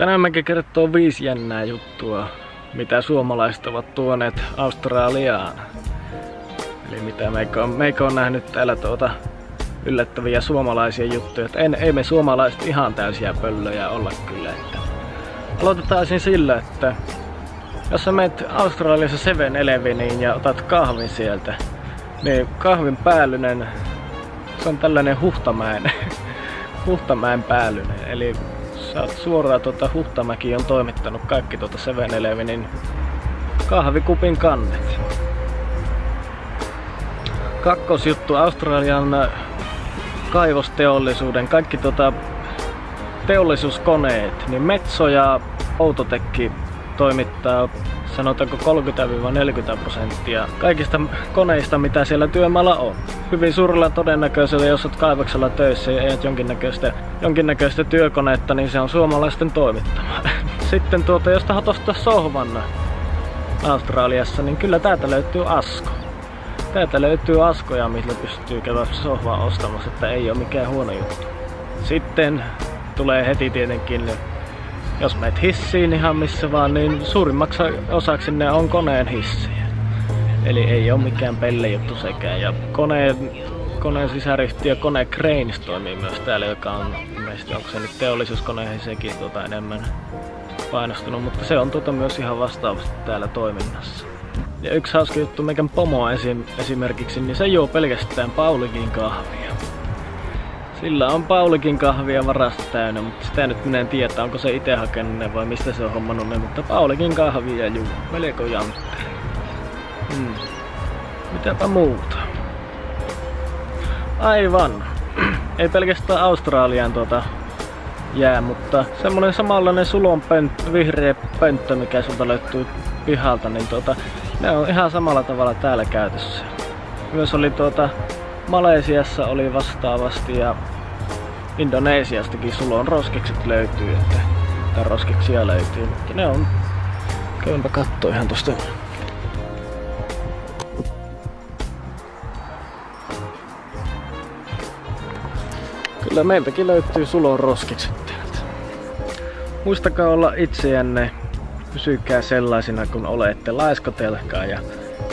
Tänään mäkin kertoo viisi jännää juttua, mitä suomalaiset ovat tuoneet Australiaan. Eli mitä meikä on, meikä on nähnyt täällä tuota yllättäviä suomalaisia juttuja. En, ei me suomalaiset ihan täysiä pöllöjä olla kyllä. Että aloitetaan sillä, että jos sä menet Australiassa 7-Eleveniin ja otat kahvin sieltä, niin kahvin päällynen, se on tällainen Huhtamäen, Huhtamäen päällynen. Eli sä oot suoraan tuota Huhtamäki on toimittanut kaikki tuota 7-Elevenin kahvikupin kannet. Kakkosjuttu Australian kaivosteollisuuden, kaikki tuota teollisuuskoneet, niin Metso ja Outotekki toimittaa sanotaanko 30-40 prosenttia kaikista koneista, mitä siellä työmaalla on. Hyvin suurella todennäköisellä, jos olet kaivoksella töissä ja et jonkinnäköistä, jonkinnäköistä työkonetta, niin se on suomalaisten toimittama. Sitten tuota, jos tahansa ostaa sohvan Australiassa, niin kyllä täältä löytyy asko. Täältä löytyy askoja, millä pystyy käydä sohvaa ostamassa, että ei ole mikään huono juttu. Sitten tulee heti tietenkin jos meet hissiin ihan missä vaan, niin suurimmaksi osaksi ne on koneen hissiä. Eli ei ole mikään pelle juttu sekään. Ja koneen, koneen sisäryhtiö Kone Cranes toimii myös täällä, joka on ilmeisesti, onko se nyt teollisuuskoneihin sekin tuota enemmän painostunut, mutta se on tuota myös ihan vastaavasti täällä toiminnassa. Ja yksi hauska juttu, meikän pomo esim, esimerkiksi, niin se juo pelkästään Paulikin kahvia. Sillä on Paulikin kahvia varasta täynnä, mutta sitä nyt minä en tiedä, onko se itse hakenut ne vai mistä se on hommannut ne, mutta Paulikin kahvia juu, melko jantteri. Hmm. Mitäpä muuta? Aivan. Ei pelkästään Australian tuota jää, mutta semmonen samanlainen sulon pönt, vihreä pönttö, mikä sulta löytyy pihalta, niin tuota, ne on ihan samalla tavalla täällä käytössä. Myös oli tuota Malesiassa oli vastaavasti ja Indonesiastakin sulon roskikset löytyy, että, tai roskiksia löytyy, mutta ne on, käynpä katto ihan tosta Kyllä meiltäkin löytyy sulon roskikset täältä. Muistakaa olla itseänne, pysykää sellaisina kuin olette, laiskotelkaa ja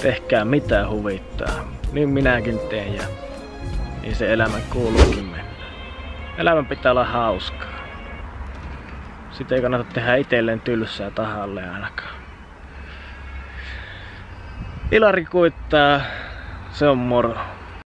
tehkää mitä huvittaa. Niin minäkin teen ja niin se elämä kuuluukin mennä. Elämän pitää olla hauskaa. Sitten ei kannata tehdä itselleen tylsää tahalle ainakaan. Ilari kuittaa. Se on moro.